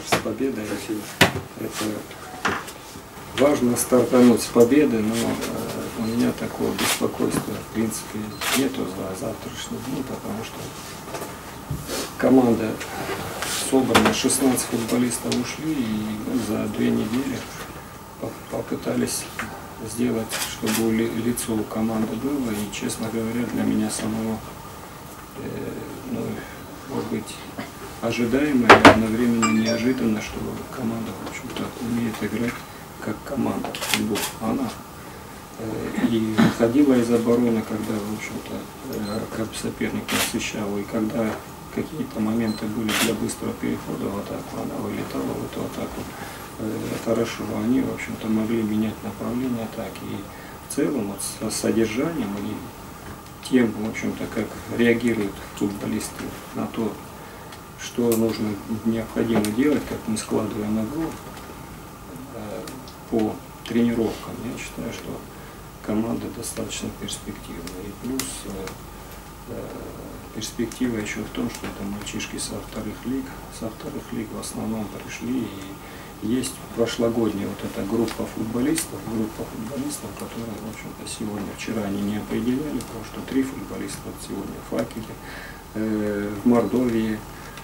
Паш, с победой. Это важно стартануть с победы, но э, у меня такого беспокойства, в принципе, нету за завтрашний день, потому что команда собрана, 16 футболистов ушли, и мы за две недели попытались сделать, чтобы лицо у команды было, и, честно говоря, для меня самого, э, ну, может быть, ожидаемо и одновременно неожиданно, что команда, в общем-то, умеет играть как команда футбол. Она э, и выходила из обороны, когда, в общем-то, э, как соперник насыщал, и когда какие-то моменты были для быстрого перехода в атаку, она вылетала в эту атаку э, хорошо. Они, в общем-то, могли менять направление атаки. И в целом, вот, с содержанием и тем, в общем-то, как реагируют футболисты на то, что нужно, необходимо делать, как мы складываем игру э, по тренировкам. Я считаю, что команда достаточно перспективная. И плюс э, э, перспектива еще в том, что это мальчишки со вторых лиг. Со вторых лиг в основном пришли и есть прошлогодняя вот эта группа футболистов, группа футболистов, которые, в общем-то, сегодня, вчера они не определяли, потому что три футболиста сегодня в Факеле, э, в Мордовии,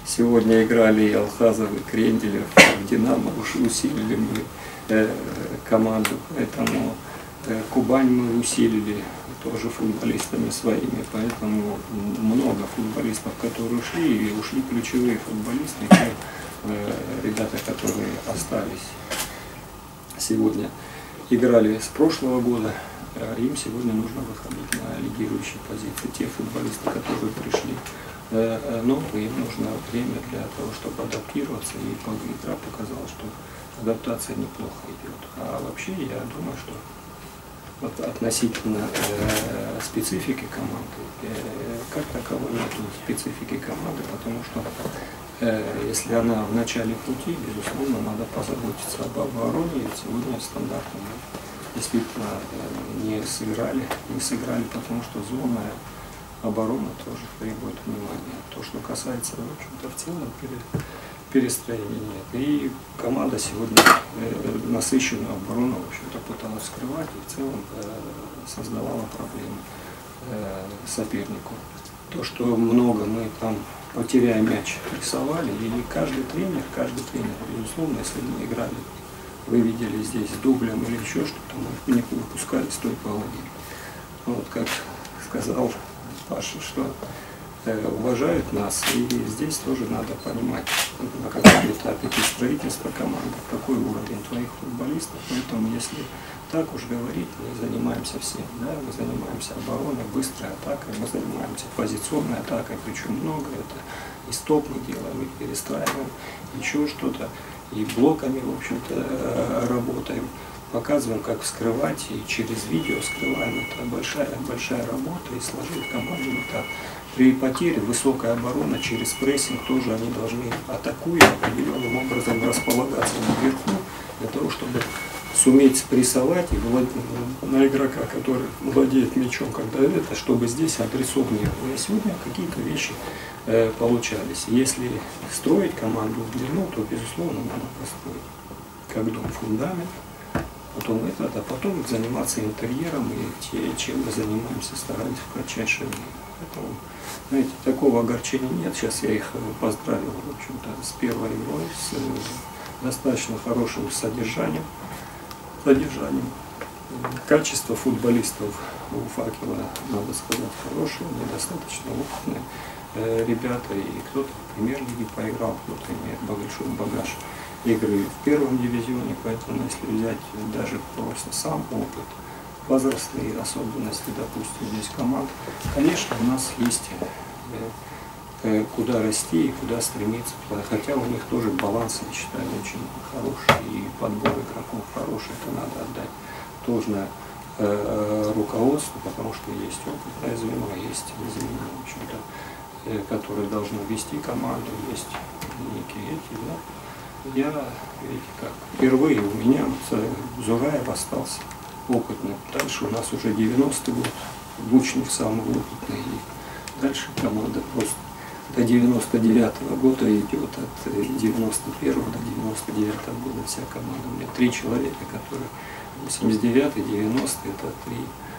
Сегодня играли и Алхазов, и Кренделев, в Динамо. Уж усилили мы э, команду, поэтому э, Кубань мы усилили тоже футболистами своими, поэтому много футболистов, которые ушли, и ушли ключевые футболисты, ребята, которые остались сегодня, играли с прошлого года, им сегодня нужно выходить на лидирующие позиции. Те футболисты, которые пришли Э, э, новые, им нужно время для того, чтобы адаптироваться, и игра показала, что адаптация неплохо идет. А вообще я думаю, что вот относительно э, специфики команды, э, как таковой нет специфики команды, потому что э, если она в начале пути, безусловно, надо позаботиться об обороне, сегодня стандартно действительно э, не сыграли, не сыграли, потому что зона оборона тоже требует внимания. То, что касается, в общем-то, в целом перестроения нет. И команда сегодня э, насыщенную оборону, в общем-то, пыталась скрывать и в целом э, создавала проблемы э, сопернику. То, что много мы там потеряем мяч рисовали, и каждый тренер, каждый тренер, безусловно, если мы играли, вы видели здесь дублем или еще что-то, мы не выпускали с той половины. Вот как сказал Паша, что э, уважают нас. И здесь тоже надо понимать, на каком этапе ты строительства команды, какой уровень твоих футболистов. Поэтому если так уж говорить, мы занимаемся всем. Да? Мы занимаемся обороной, быстрой атакой, мы занимаемся позиционной атакой, причем много. Это и стоп мы делаем, и перестраиваем, еще что-то. И блоками, в общем-то, э, работаем показываем, как вскрывать, и через видео скрываем. Это большая, большая работа, и сложить команду вот так. При потере высокая оборона через прессинг тоже они должны, атакуя определенным образом, располагаться наверху, для того, чтобы суметь спрессовать и на игрока, который владеет мячом, когда это, чтобы здесь адресов не было. И сегодня какие-то вещи э, получались. Если строить команду в длину, то, безусловно, надо построить как дом фундамент, потом это, а потом заниматься интерьером и чем мы занимаемся, старались в кратчайшее время. Поэтому, знаете, такого огорчения нет. Сейчас я их поздравил, в общем-то, с первой игрой, с э, достаточно хорошим содержанием. Содержанием. Качество футболистов у Факела, надо сказать, хорошее, недостаточно опытные э, ребята, и кто-то в премьер-лиге поиграл, кто-то имеет большой багаж игры в первом дивизионе, поэтому если взять даже просто сам опыт, возрастные особенности, допустим, здесь команд, конечно, у нас есть э, куда расти и куда стремиться, хотя у них тоже баланс, я считаю, очень хороший, и подбор игроков хороший, это надо отдать должное э, руководству, потому что есть опытное звено, есть звено, в общем-то, которое должно вести команду, есть некие эти, да, я, видите, как впервые у меня Зураев остался опытный. Дальше у нас уже 90-й год, Лучник самый опытный. И дальше команда просто до 99 -го года идет от 91 до 99 -го года вся команда. У меня три человека, которые 89 90 это три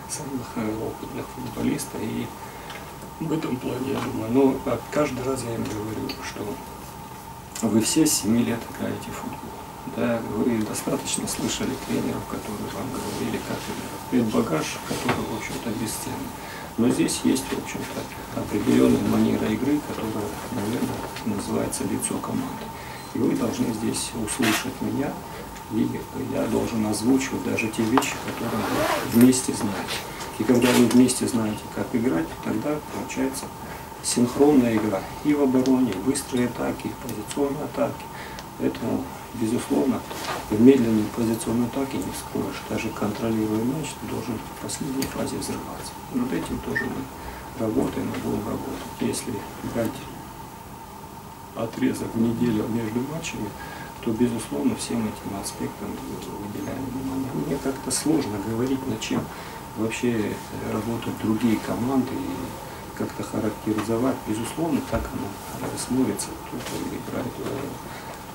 самых э, опытных футболиста. И в этом плане, я думаю, но а каждый раз я им говорю, что вы все с 7 лет играете в футбол. Да, вы достаточно слышали тренеров, которые вам говорили, как играть. Это багаж, который, в общем-то, бесценный. Но здесь есть, в общем-то, определенная манера игры, которая, наверное, называется лицо команды. И вы должны здесь услышать меня, и я должен озвучивать даже те вещи, которые вы вместе знаете. И когда вы вместе знаете, как играть, тогда получается синхронная игра и в обороне, и быстрые атаки, и позиционные атаки. Поэтому, безусловно, в медленной позиционной атаке не скроешь. Даже контролируя мяч, ты должен в последней фазе взрываться. Над этим тоже мы работаем и будем работать. Если брать отрезок неделю между матчами, то, безусловно, всем этим аспектам выделяем внимание. Мне как-то сложно говорить, над чем вообще работают другие команды и как-то характеризовать. Безусловно, так оно смотрится. Кто-то играет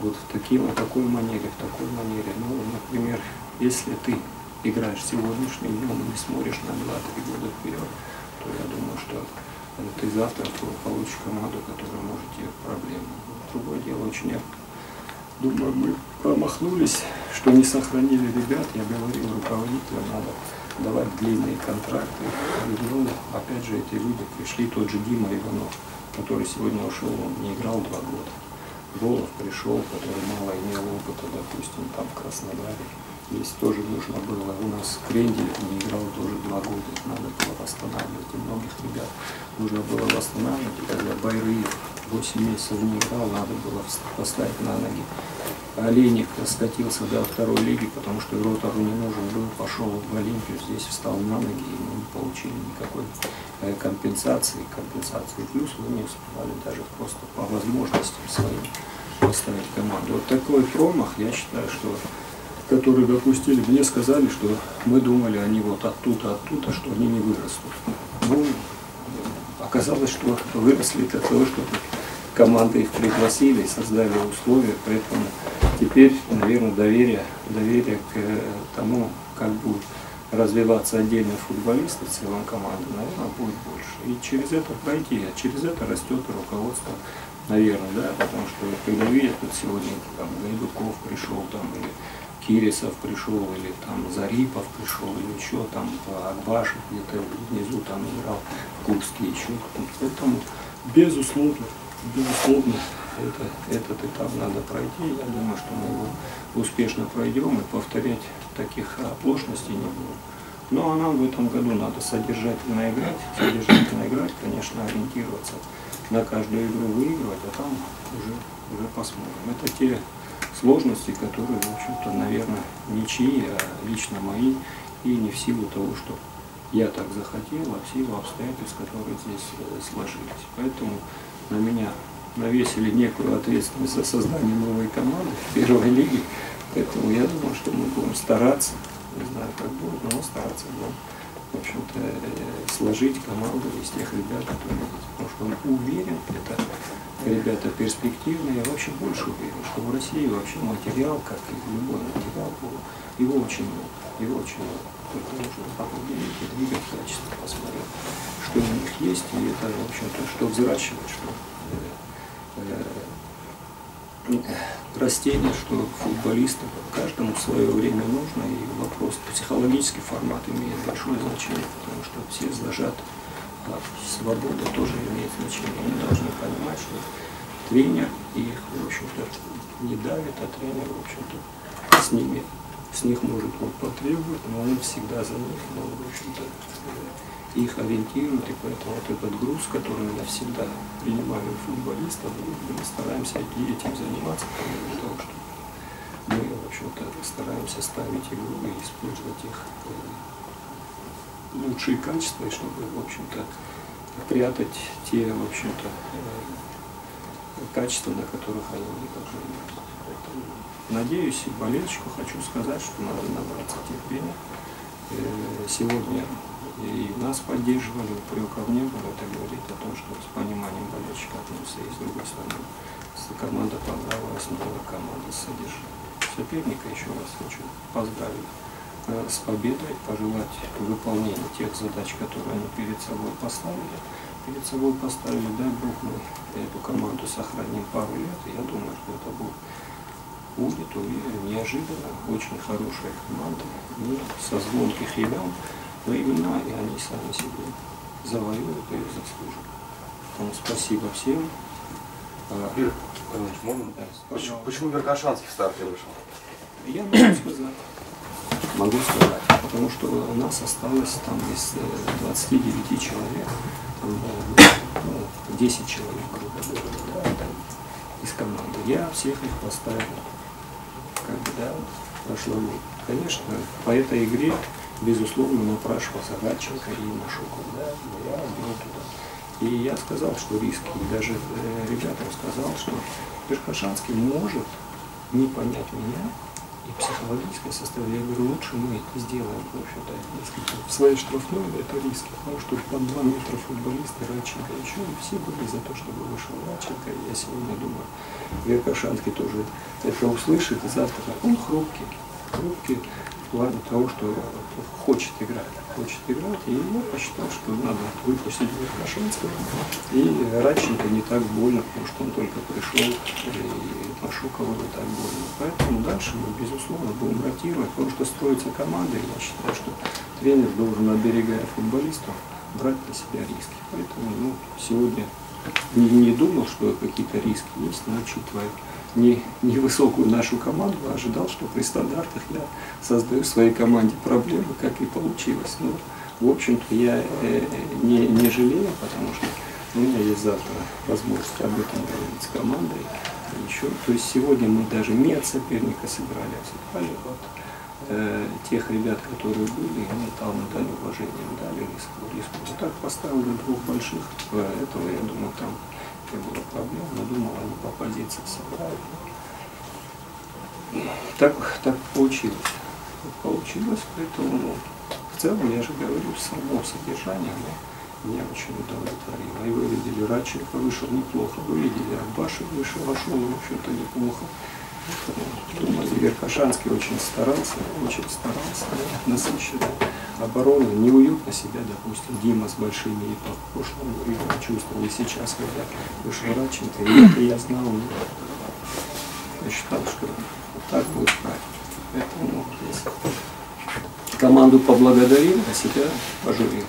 вот в такой, в такой манере, в такой манере. Ну, например, если ты играешь сегодняшним днем и смотришь на 2-3 года вперед, то я думаю, что ты завтра получишь команду, которая может тебе проблемы. Другое дело, очень я думаю, мы промахнулись, что не ребят. Я говорил руководителю, надо давать длинные контракты. Ну, опять же, эти люди пришли, тот же Дима Иванов, который сегодня ушел, он не играл два года. Голов пришел, который мало имел опыта, допустим, там в Краснодаре. Здесь тоже нужно было. У нас Крендель не играл тоже два года, надо было восстанавливать. И многих ребят нужно было восстанавливать. Когда Байрыев 8 месяцев не играл, надо было поставить на ноги. Олейник скатился до второй лиги, потому что Ротору не нужен был, пошел в Олимпию, здесь встал на ноги, и мы не получили никакой э, компенсации, компенсации плюс мы не успевали даже просто по возможностям своим поставить команду. Вот такой промах, я считаю, что которые допустили, мне сказали, что мы думали, они вот оттуда, оттуда, что они не вырастут. Ну, оказалось, что выросли для того, чтобы команды их пригласили, создали условия, поэтому теперь, наверное, доверие, доверие к э, тому, как будут развиваться отдельные футболисты, в целом команды, наверное, будет больше. И через это пройти, а через это растет руководство, наверное, да, потому что когда видят, вот сегодня там Гайдуков пришел, там, или Кирисов пришел, или там Зарипов пришел, или еще там Акбашев где-то внизу там играл, Курский еще. Поэтому, безусловно, безусловно, это, этот этап надо пройти. Я думаю, что мы его успешно пройдем и повторять таких оплошностей не будем. Ну а нам в этом году надо содержательно играть, содержательно играть, конечно, ориентироваться на каждую игру выигрывать, а там уже, уже посмотрим. Это те сложности, которые, в общем-то, наверное, ничьи, а лично мои, и не в силу того, что я так захотел, а в силу обстоятельств, которые здесь э, сложились. Поэтому на меня навесили некую ответственность за создание новой команды в первой лиге. Поэтому я думаю, что мы будем стараться, не знаю, как будет, но стараться будем, в общем-то, э, сложить команду из тех ребят, которые есть. Потому что он уверен, это ребята перспективные, я вообще больше уверен, что в России вообще материал, как и любой материал, его очень много, его очень много. Только нужно определить двигать качество, посмотреть, что у них есть, и это, в общем-то, что взращивать, что Э, растения, что футболистам, каждому свое время нужно, и вопрос психологический формат имеет большое значение, потому что все зажаты, а свобода тоже имеет значение. Они должны понимать, что тренер их, в общем-то, не давит, а тренер, в общем-то, с ними, с них может он потребовать, но он всегда за них, но, в общем-то, их ориентируют, и поэтому вот этот груз, который я всегда принимаю у футболистов, мы стараемся этим заниматься, для того, что мы, в общем-то, стараемся ставить игру и использовать их э, лучшие качества, и чтобы, в общем-то, прятать те, в общем-то, э, качества, на которых они не должны быть. Надеюсь, и болельщику хочу сказать, что надо набраться терпения. Э, сегодня и нас поддерживали, упреков не было. Это говорит о том, что с пониманием болельщика относятся. И с другой стороны, команда понравилась, новая команда с содержанием. Соперника еще раз хочу поздравить э, с победой, пожелать выполнения тех задач, которые они перед собой поставили. Перед собой поставили, дай Бог, мы эту команду сохраним пару лет. И я думаю, что это будет будет, уверен, неожиданно, очень хорошая команда, не со звонких имен, но именно и они сами себе завоюют и заслужат. Поэтому спасибо всем. А, Почему, почему Веркашанский в старте вышел? Я могу сказать. Могу сказать. Потому что у нас осталось там из э, 29 человек, там было ну, 10 человек, грубо говоря, да, там, из команды. Я всех их поставил, да, прошлый год. Конечно, по этой игре, безусловно, напрашивался Радченко и Машуков, да, но я вел туда. И я сказал, что риски, и даже э, ребятам сказал, что Верхошанский может не понять меня, и психологическое состояние. Я говорю, лучше мы сделаем, в общем-то, в своей штрафной, это риски. Потому что под 2 метра футболисты Радченко еще и все были за то, чтобы вышел Радченко. Я сегодня думаю, Веркашанский тоже это услышит, и завтра он хрупкий, хрупкий в плане того, что хочет играть, хочет играть, и я посчитал, что надо выпустить Веркашанского, и Радченко не так больно, потому что он только пришел, и Машукову не так больно. Поэтому дальше мы, безусловно, будем ротировать, потому что строится команда, и я считаю, что тренер должен, оберегая футболистов, брать на себя риски. Поэтому ну, сегодня не, не думал, что какие-то риски есть, но учитывая не, невысокую нашу команду, а ожидал, что при стандартах я создаю своей команде проблемы, как и получилось. Но, в общем-то, я э, не, не жалею, потому что у меня есть завтра возможность об этом говорить с командой. Еще, то есть сегодня мы даже не от соперника сыграли, а сыграли от э, тех ребят, которые были, и мы там дали уважение, дали риску, риску. Вот так поставили двух больших, э, этого, я думаю, там не было проблем, но думал, они по позиции сыграют. Так, так получилось. Получилось, поэтому ну, в целом, я же говорю, само содержание, меня очень удовлетворило. И вы видели, Радченко вышел неплохо, вы видели, Аббашев вышел, вошел, в общем-то, неплохо. Думаю, Веркашанский очень старался, очень старался, да, насыщенно. Оборона неуютно себя, допустим, Дима с большими и по прошлому играм чувствовал, и сейчас, когда вышел Радченко, и это я знал, я считал, что так будет правильно. Поэтому ну, команду поблагодарил, а себя пожурил.